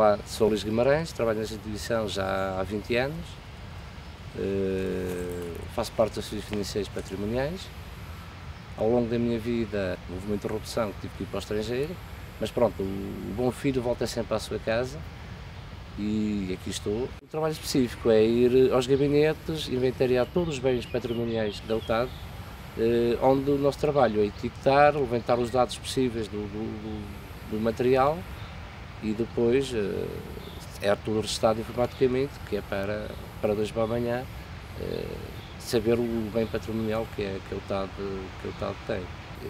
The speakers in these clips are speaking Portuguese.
Olá, sou Luís Guimarães, trabalho nesta divisão já há 20 anos, uh, faço parte dos serviços financeiros patrimoniais. Ao longo da minha vida houve uma interrupção que tive que ir para o estrangeiro, mas pronto, o bom filho volta sempre à sua casa e aqui estou. O trabalho específico é ir aos gabinetes, inventariar todos os bens patrimoniais da UTAD, uh, onde o nosso trabalho é etiquetar, levantar os dados possíveis do, do, do material e depois uh, é tudo registado informaticamente, que é para, para dois para amanhã uh, saber o bem patrimonial que, é, que, o TAD, que o TAD tem.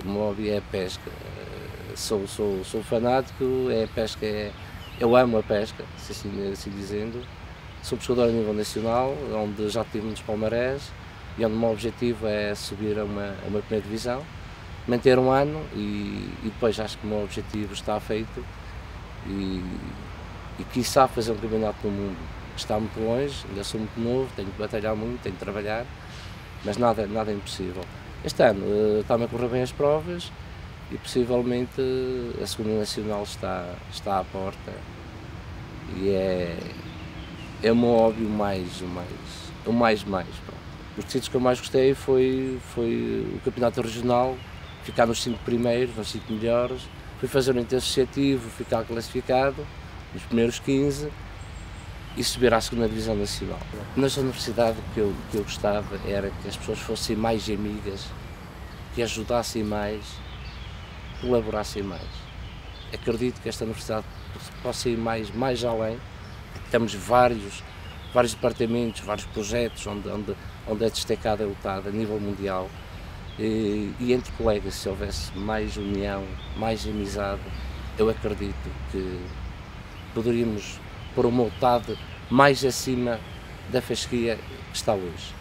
O meu hobby é a pesca, uh, sou, sou, sou fanático, é a pesca, é, eu amo a pesca, assim, assim dizendo. Sou pescador a nível nacional, onde já tive muitos palmarés e onde o meu objetivo é subir a uma, a uma primeira divisão, manter um ano e, e depois acho que o meu objetivo está feito e, e quiçá fazer um campeonato no mundo. Está muito longe, ainda sou muito novo, tenho que batalhar muito, tenho que trabalhar, mas nada, nada é impossível. Este ano uh, está-me a correr bem as provas e possivelmente a segunda nacional está, está à porta e é, é o meu hobby mais, o mais, o mais, mais. Os sítios que eu mais gostei foi, foi o campeonato regional, ficar nos cinco primeiros, nos cinco melhores, Fui fazer um associativo, ficar classificado nos primeiros 15 e subir à segunda divisão nacional. Nesta universidade o que eu, que eu gostava era que as pessoas fossem mais amigas, que ajudassem mais, colaborassem mais. Acredito que esta universidade possa ir mais, mais além, porque temos vários, vários departamentos, vários projetos onde, onde, onde é destacada a UTAD a nível mundial e, e entre colegas, se houvesse mais união, mais amizade, eu acredito que poderíamos pôr uma mais acima da fasquia que está hoje.